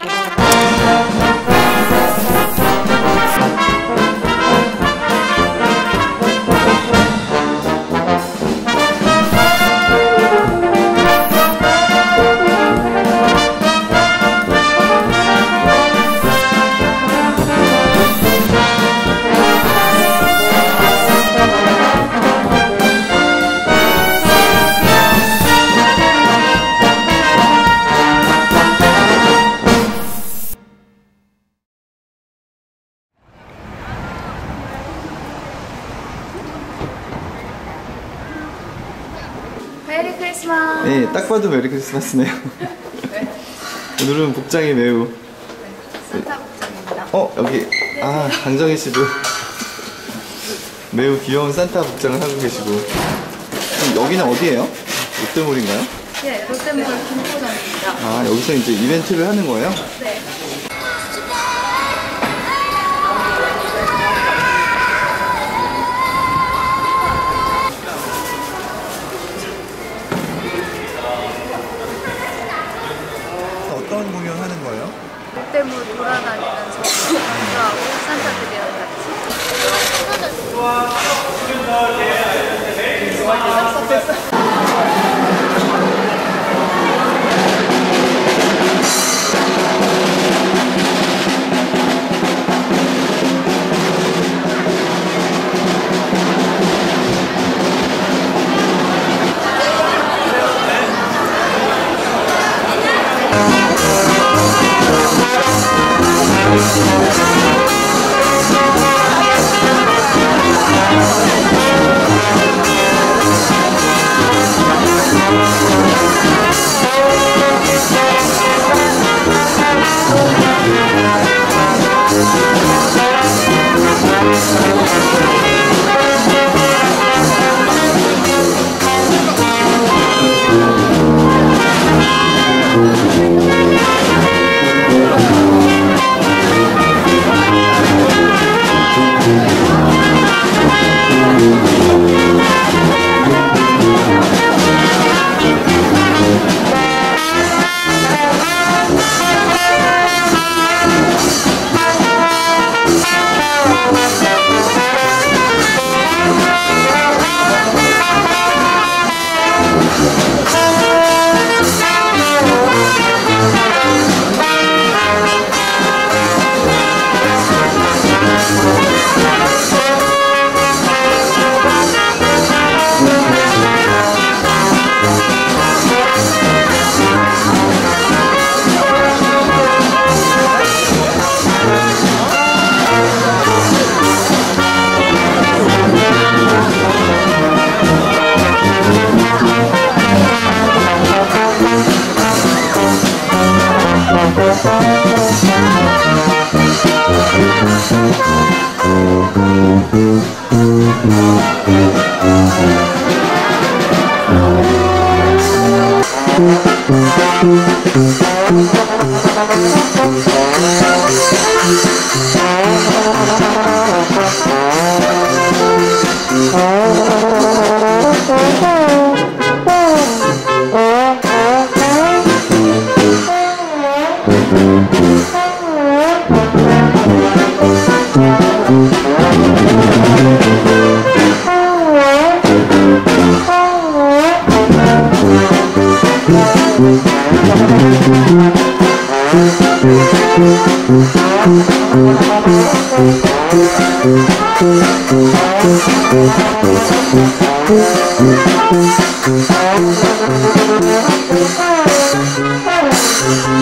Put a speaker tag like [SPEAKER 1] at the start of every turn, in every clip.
[SPEAKER 1] Música
[SPEAKER 2] 네, 딱 봐도 메리 크리스마스네요. 오늘은 복장이 매우
[SPEAKER 1] 산타 복장입니다.
[SPEAKER 2] 어 여기 아 강정희 씨도 매우 귀여운 산타 복장을 하고 계시고 여기는 어디예요? 롯데몰인가요?
[SPEAKER 1] 네, 롯데몰 김포점입니다.
[SPEAKER 2] 아 여기서 이제 이벤트를 하는 거예요?
[SPEAKER 1] 네. 롯데몰 돌아다니면서 공주하고 산타들이랑 같이.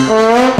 [SPEAKER 3] Mm-hmm.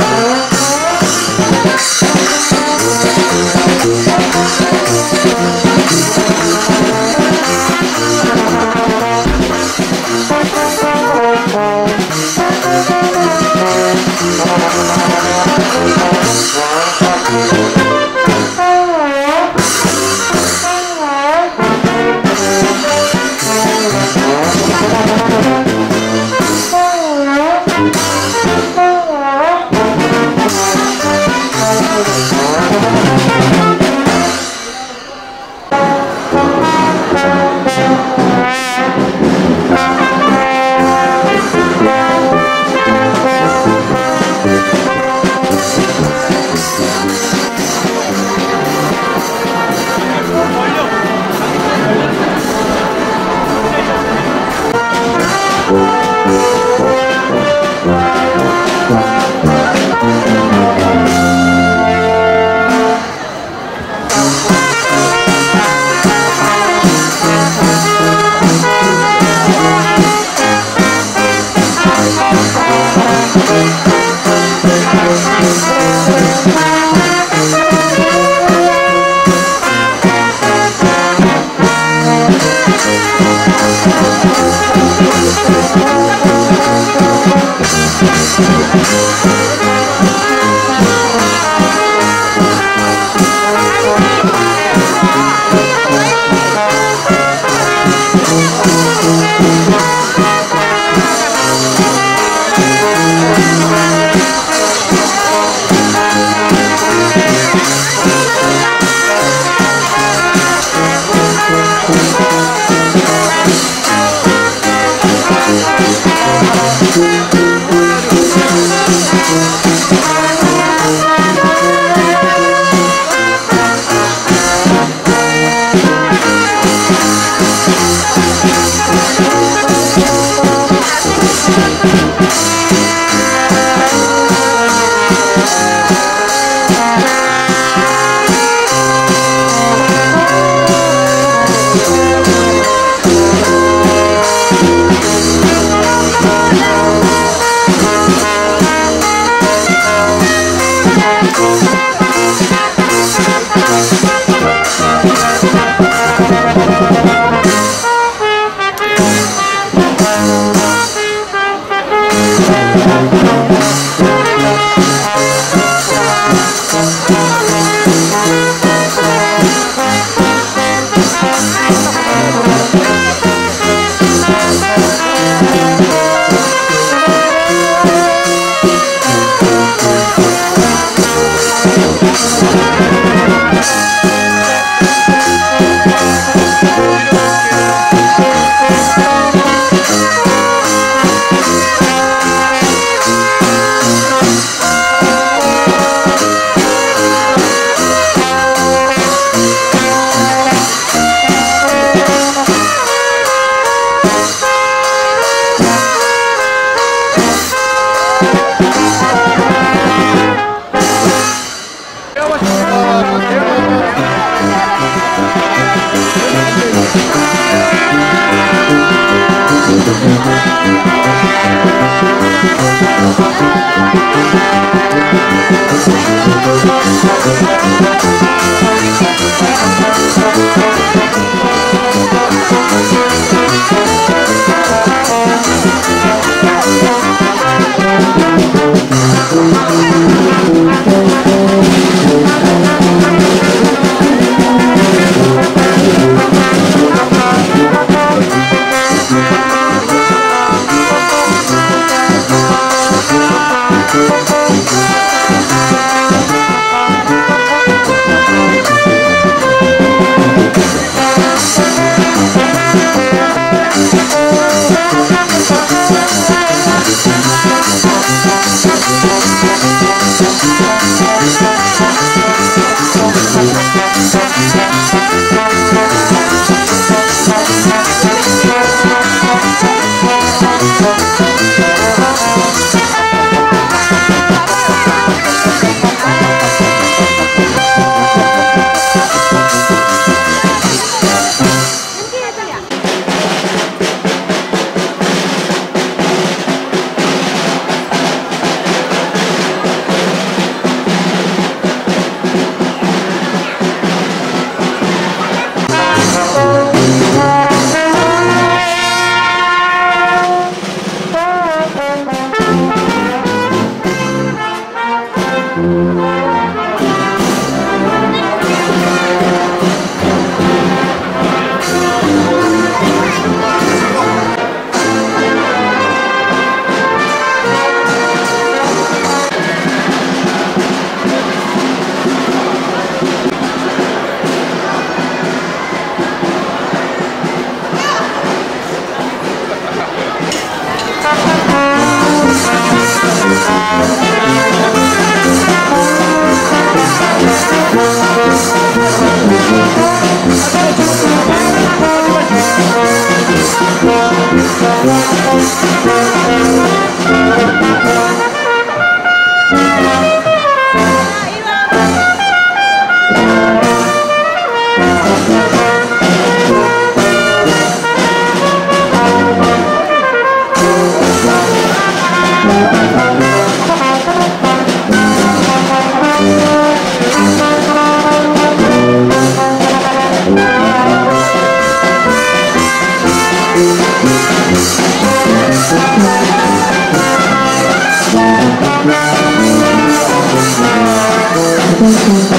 [SPEAKER 3] 嗯嗯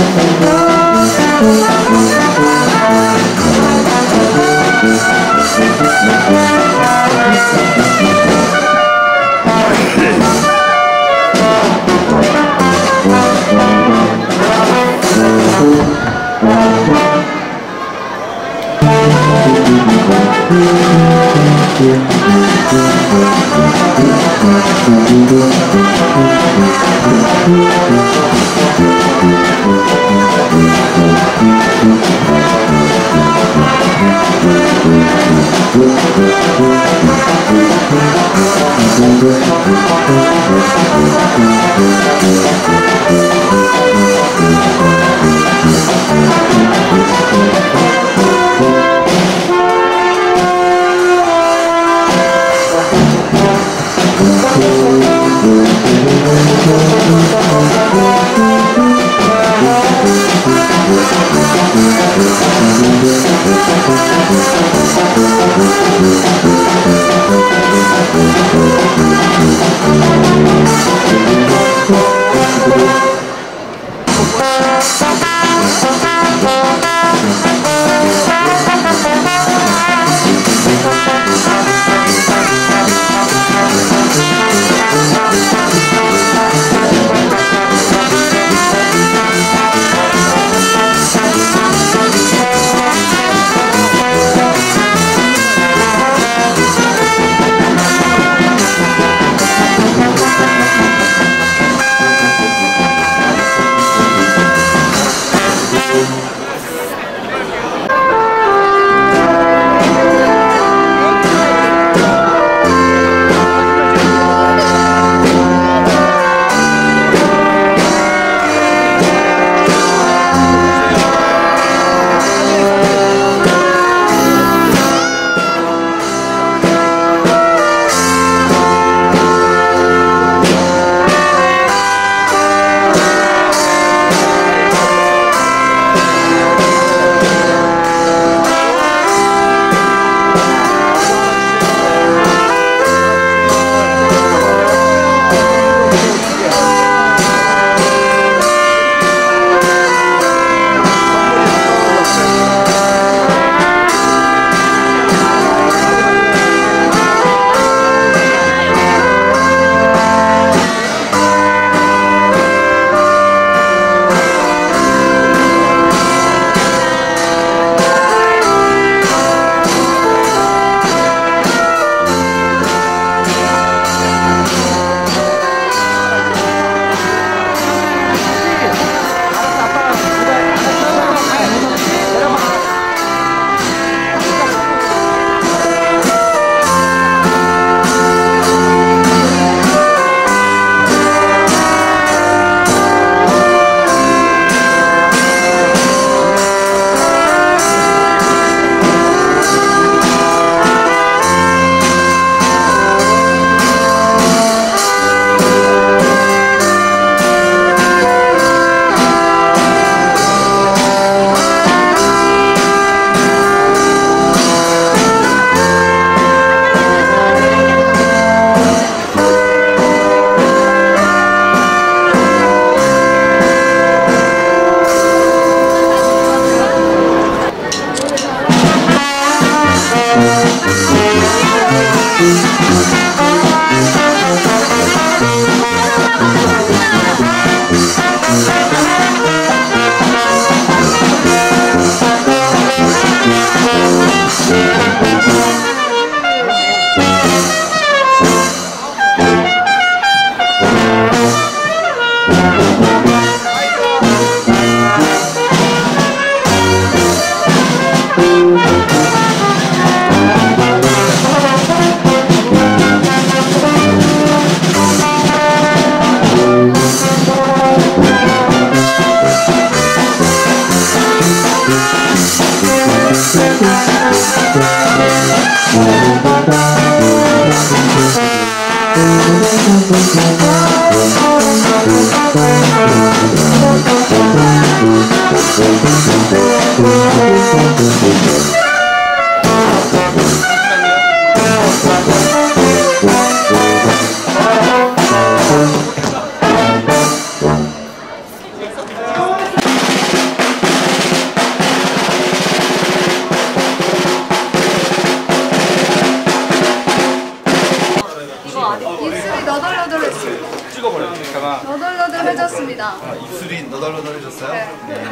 [SPEAKER 1] 너덜너덜해졌습니다.
[SPEAKER 2] 입술이 너덜너덜해졌어요?
[SPEAKER 1] 네.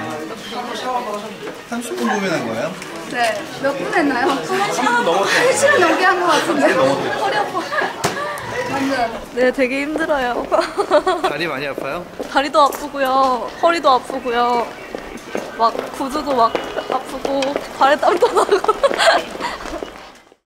[SPEAKER 2] 30분 고민한 거예요?
[SPEAKER 1] 네. 몇 분 했나요? 한 시간 넘게 한 것 같은데. 허리 아파. 완전.
[SPEAKER 3] 네, 되게 힘들어요.
[SPEAKER 2] 다리 많이 아파요?
[SPEAKER 3] 다리도 아프고요. 허리도 아프고요. 막 구두도 막 아프고 발에 땀도 나고.